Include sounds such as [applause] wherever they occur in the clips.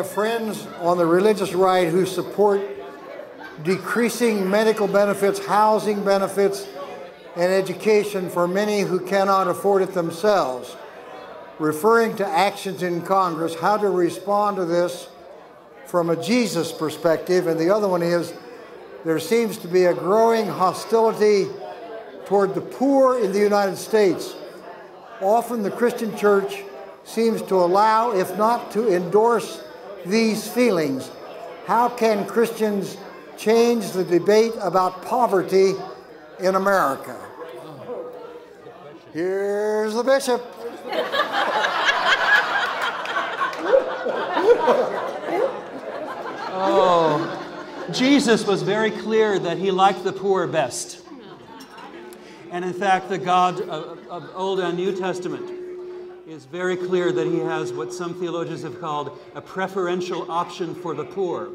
have friends on the religious right who support decreasing medical benefits, housing benefits, and education for many who cannot afford it themselves. Referring to actions in Congress, how to respond to this from a Jesus perspective, and the other one is there seems to be a growing hostility toward the poor in the United States. Often the Christian church seems to allow, if not to endorse, these feelings. How can Christians change the debate about poverty in America? Here's the bishop. [laughs] oh, Jesus was very clear that he liked the poor best. And in fact, the God of, of Old and New Testament is very clear that he has what some theologians have called a preferential option for the poor.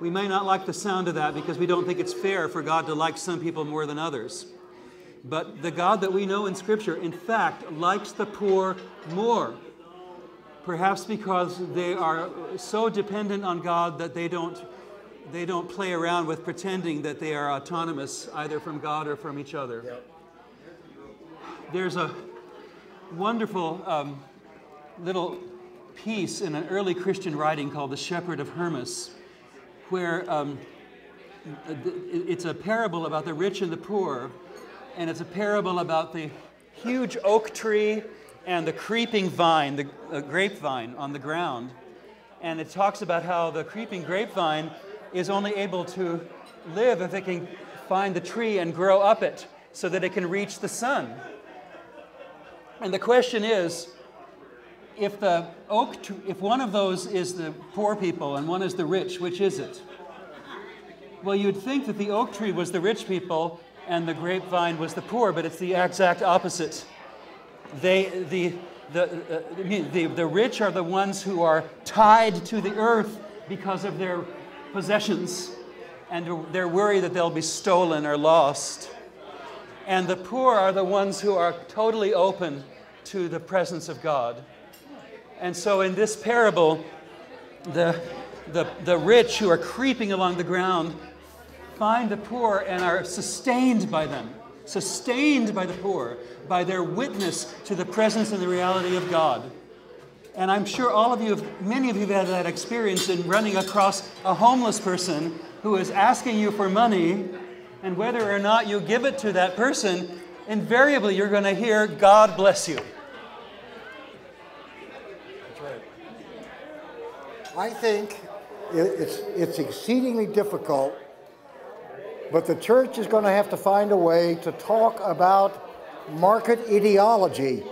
We may not like the sound of that because we don't think it's fair for God to like some people more than others. But the God that we know in Scripture, in fact, likes the poor more. Perhaps because they are so dependent on God that they don't, they don't play around with pretending that they are autonomous either from God or from each other. There's a wonderful um, little piece in an early Christian writing called The Shepherd of Hermas, where um, it's a parable about the rich and the poor, and it's a parable about the huge oak tree and the creeping vine, the uh, grapevine on the ground. And it talks about how the creeping grapevine is only able to live if it can find the tree and grow up it so that it can reach the sun. And the question is if the oak, if one of those is the poor people and one is the rich, which is it? Well, you'd think that the oak tree was the rich people and the grapevine was the poor, but it's the exact opposite. They, the, the, uh, the, the rich are the ones who are tied to the earth because of their possessions, and they're worried that they'll be stolen or lost. And the poor are the ones who are totally open to the presence of God. And so in this parable, the, the, the rich who are creeping along the ground find the poor and are sustained by them, sustained by the poor, by their witness to the presence and the reality of God. And I'm sure all of you, have, many of you have had that experience in running across a homeless person who is asking you for money, and whether or not you give it to that person, invariably you're going to hear, God bless you. I think it's, it's exceedingly difficult but the church is going to have to find a way to talk about market ideology.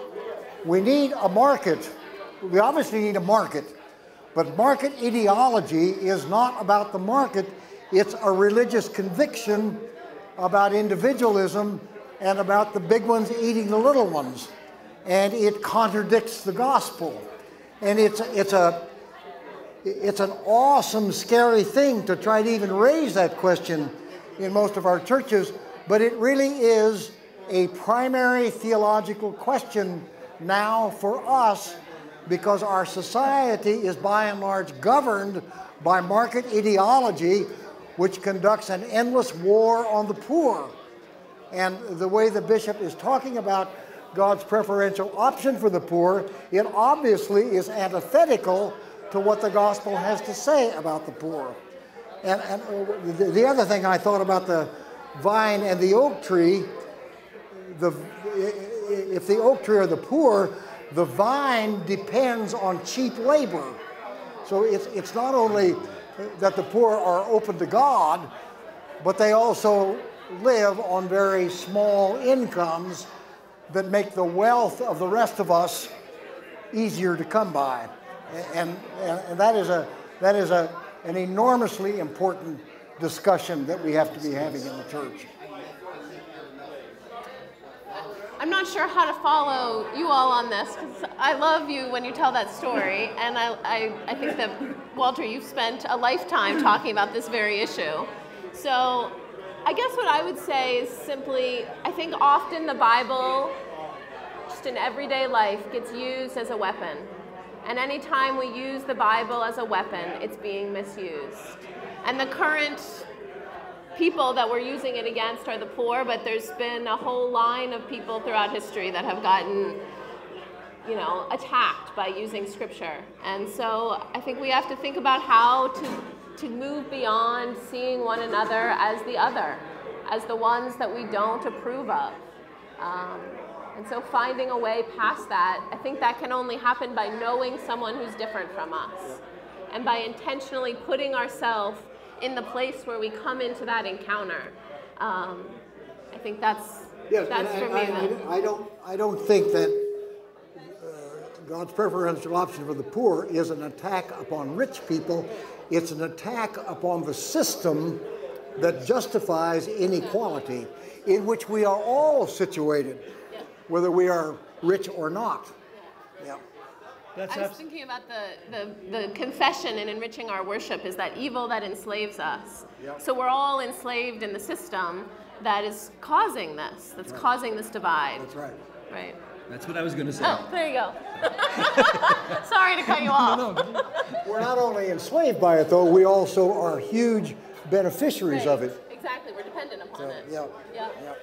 We need a market. We obviously need a market. But market ideology is not about the market, it's a religious conviction about individualism and about the big ones eating the little ones. And it contradicts the gospel. And it's, it's, a, it's an awesome, scary thing to try to even raise that question in most of our churches, but it really is a primary theological question now for us because our society is by and large governed by market ideology, which conducts an endless war on the poor. And the way the bishop is talking about God's preferential option for the poor, it obviously is antithetical to what the gospel has to say about the poor. And, and the other thing I thought about the vine and the oak tree, the, if the oak tree are the poor, the vine depends on cheap labor. So it's, it's not only that the poor are open to God, but they also live on very small incomes that make the wealth of the rest of us easier to come by. And, and, and that is a, that is a an enormously important discussion that we have to be having in the church. I'm not sure how to follow you all on this because I love you when you tell that story, and I, I, I think that, Walter, you've spent a lifetime [clears throat] talking about this very issue. So I guess what I would say is simply I think often the Bible, just in everyday life, gets used as a weapon And anytime we use the Bible as a weapon, it's being misused. And the current people that we're using it against are the poor, but there's been a whole line of people throughout history that have gotten you know, attacked by using scripture. And so I think we have to think about how to, to move beyond seeing one another as the other, as the ones that we don't approve of. Um, and so finding a way past that, I think that can only happen by knowing someone who's different from us and by intentionally putting ourselves in the place where we come into that encounter. Um, I think that's, Yes, that's for I, me. I, I don't, I don't think that uh, God's preferential option for the poor is an attack upon rich people. It's an attack upon the system that justifies inequality in which we are all situated, whether we are rich or not. Yeah. That's I was abs- thinking about the, the, the confession in enriching our worship is that evil that enslaves us. Yep. So we're all enslaved in the system that is causing this, that's causing this divide. That's right. Right. That's what I was going to say. Oh, there you go. [laughs] Sorry to cut you off. We're not only enslaved by it, though, we also are huge beneficiaries of it. Exactly, we're dependent upon So, it. yeah. Yeah. Yeah.